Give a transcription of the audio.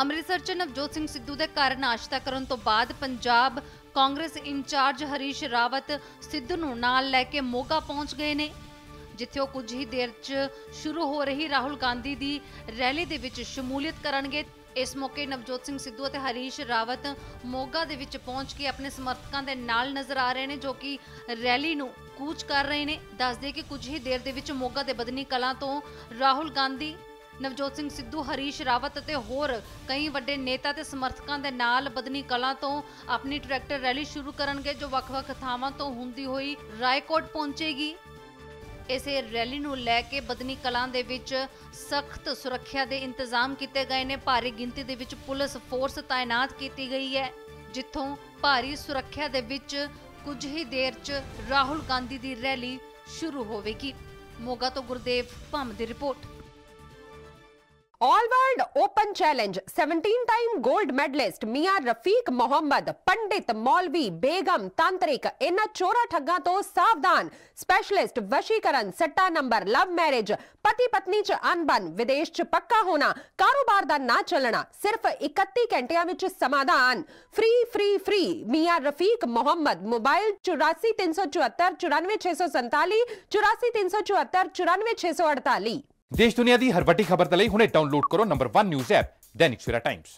ਅੰਮ੍ਰਿਤਸਰ 'ਚ ਨਵਜੋਤ ਸਿੰਘ ਸਿੱਧੂ ਦੇ ਘਰ ਨਾਸ਼ਤਾ ਕਰਨ ਤੋਂ ਬਾਅਦ ਪੰਜਾਬ ਕਾਂਗਰਸ ਇੰਚਾਰਜ ਹਰੀਸ਼ ਰਾਵਤ ਸਿੱਧੂ ਨੂੰ ਨਾਲ ਲੈ ਕੇ ਮੋਗਾ ਪਹੁੰਚ ਗਏ ਨੇ, ਜਿੱਥੇ ਉਹ ਕੁਝ ਹੀ ਦੇਰ 'ਚ ਸ਼ੁਰੂ ਹੋ ਰਹੀ ਰਾਹੁਲ ਗਾਂਧੀ ਦੀ ਰੈਲੀ ਦੇ ਵਿੱਚ ਸ਼ਮੂਲੀਅਤ ਕਰਨਗੇ। ਇਸ ਮੌਕੇ ਨਵਜੋਤ ਸਿੰਘ ਸਿੱਧੂ ਅਤੇ ਹਰੀਸ਼ ਰਾਵਤ ਮੋਗਾ ਦੇ ਵਿੱਚ ਪਹੁੰਚ ਕੇ ਆਪਣੇ ਸਮਰਥਕਾਂ ਦੇ ਨਾਲ ਨਜ਼ਰ ਆ ਰਹੇ ਨੇ, ਜੋ ਕਿ ਰੈਲੀ ਨੂੰ ਕੂਚ ਕਰ ਰਹੇ ਨੇ। ਦੱਸਦੇ ਕਿ ਕੁਝ ਹੀ ਦੇਰ ਦੇ ਵਿੱਚ ਮੋਗਾ ਦੇ ਬਦਨੀ ਕਲਾਂ ਤੋਂ ਰਾਹੁਲ ਗਾਂਧੀ ਨਵਜੋਤ ਸਿੰਘ ਸਿੱਧੂ, ਹਰੀਸ਼ ਰਾਵਤ ਅਤੇ ਹੋਰ ਕਈ ਵੱਡੇ ਨੇਤਾ ਤੇ ਸਮਰਥਕਾਂ ਦੇ ਨਾਲ ਬਦਨੀ ਕਲਾਂ ਤੋਂ ਆਪਣੀ ਟਰੈਕਟਰ ਰੈਲੀ ਸ਼ੁਰੂ ਕਰਨਗੇ, ਜੋ ਵੱਖ-ਵੱਖ ਥਾਵਾਂ ਤੋਂ ਹੁੰਦੀ ਹੋਈ ਰਾਏਕੋਟ ਪਹੁੰਚੇਗੀ। ਇਸੇ ਰੈਲੀ ਨੂੰ ਲੈ ਕੇ ਬਦਨੀ ਕਲਾਂ ਦੇ ਵਿੱਚ ਸਖਤ ਸੁਰੱਖਿਆ ਦੇ ਇੰਤਜ਼ਾਮ ਕੀਤੇ ਗਏ ਨੇ। ਭਾਰੀ ਗਿਣਤੀ ਦੇ ਵਿੱਚ ਪੁਲਿਸ ਫੋਰਸ ਤਾਇਨਾਤ ਕੀਤੀ ਗਈ ਹੈ, ਜਿੱਥੋਂ ਭਾਰੀ ਸੁਰੱਖਿਆ ਦੇ ਵਿੱਚ ਕੁਝ ਹੀ ਦੇਰ 'ਚ ਰਾਹੁਲ ਗਾਂਧੀ ਦੀ ਰੈਲੀ ਸ਼ੁਰੂ ਹੋਵੇਗੀ। ਮੋਗਾ ਤੋਂ ਗੁਰਦੇਵ ਭੰਮ ਦੀ report. All world open challenge 17 time gold medallist Mian Rafiq Mohammad पंडित मौलवी बेगम तांत्रिक इन चोरा ठगा तो सावधान स्पेशलिस्ट वशीकरण सट्टा नंबर लव मैरिज पति पत्नी च अनबन विदेश च पक्का होना कारोबार दा ना चलना सिर्फ़ 31 ਘੰਟਿਆਂ विच समाधान फ्री फ्री फ्री मियाँ रफीक मोहम्मद मोबाइल 843447494647 84374 ਦੇਸ਼ ਦੁਨੀਆ ਦੀ ਹਰ ਵੱਡੀ ਖਬਰ ਦੇ ਲਈ ਹੁਣੇ ਡਾਊਨਲੋਡ ਕਰੋ number 1 news app Dainik Savera times